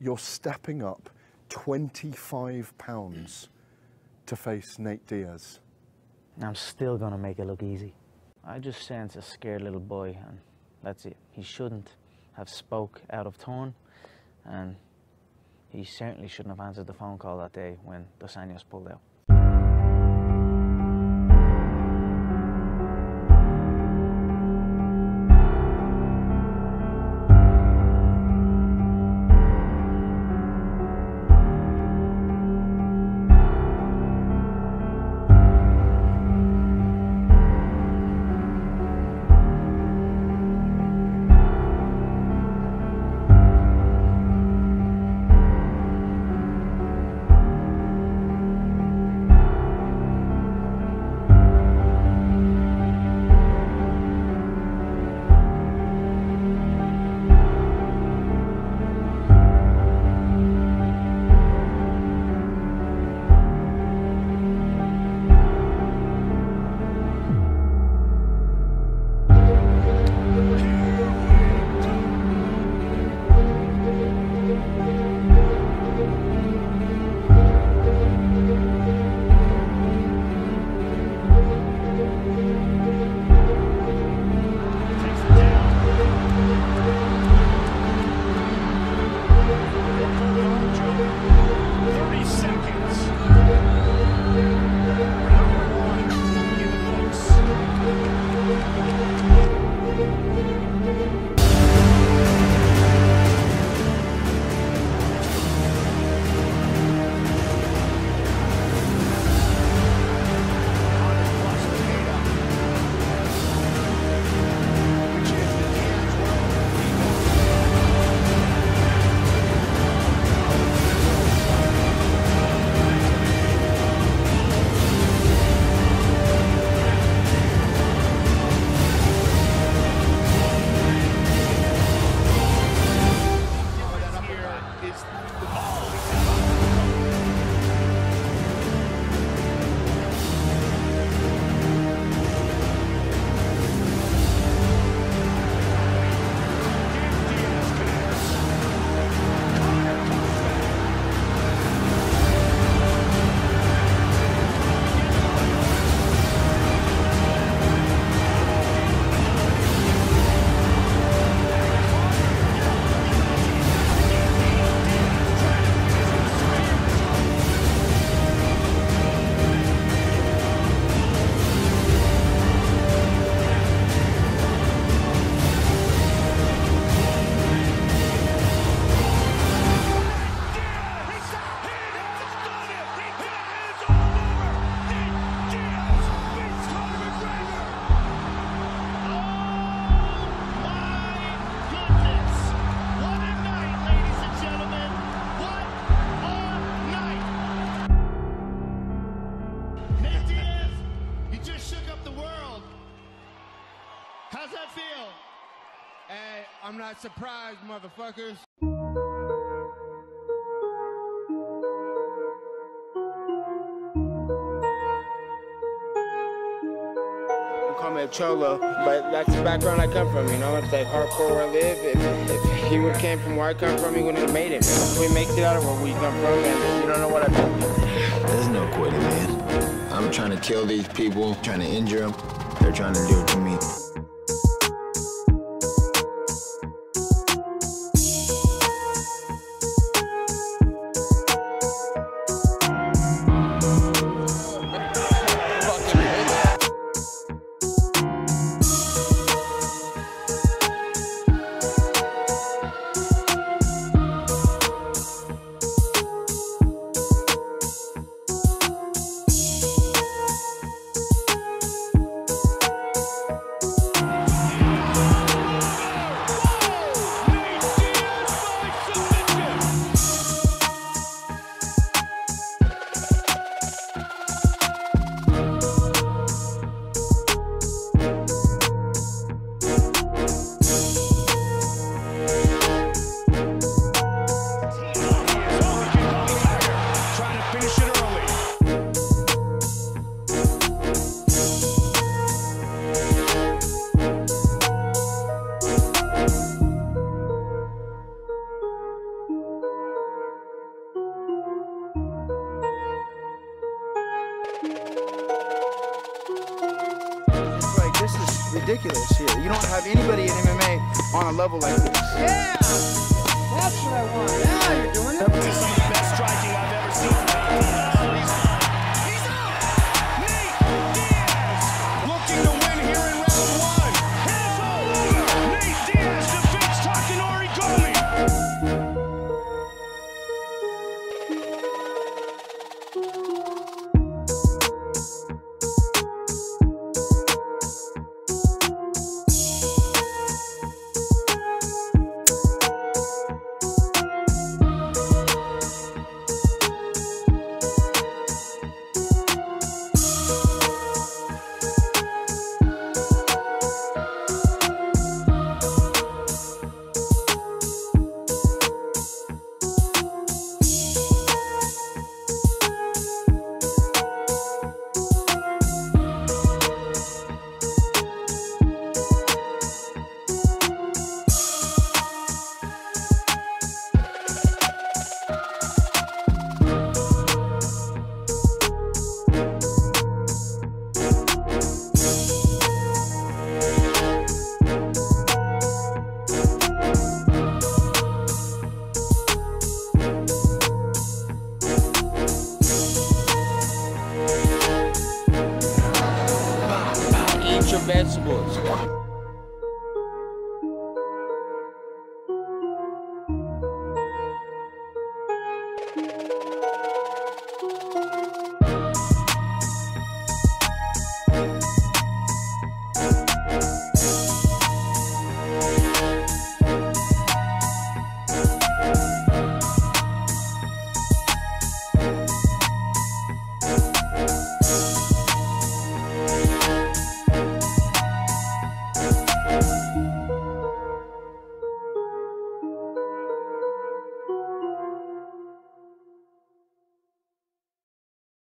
you're stepping up 25 pounds to face Nate Diaz. I'm still going to make it look easy. I just sense a scared little boy, and that's it. He shouldn't have spoke out of turn, and he certainly shouldn't have answered the phone call that day when Dos Anjos pulled out. How's that feel? Hey, I'm not surprised, motherfuckers. call me a cholo, but that's the background I come from, you know? It's like hardcore where I live. If, if he would have came from where I come from, he wouldn't have made it. We make it out of where we come from, and you don't know what I've been through. There's no quitting, man. I'm trying to kill these people, trying to injure them. They're trying to do it to me. ridiculous here. You don't have anybody in MMA on a level like this. Yeah. your vegetables.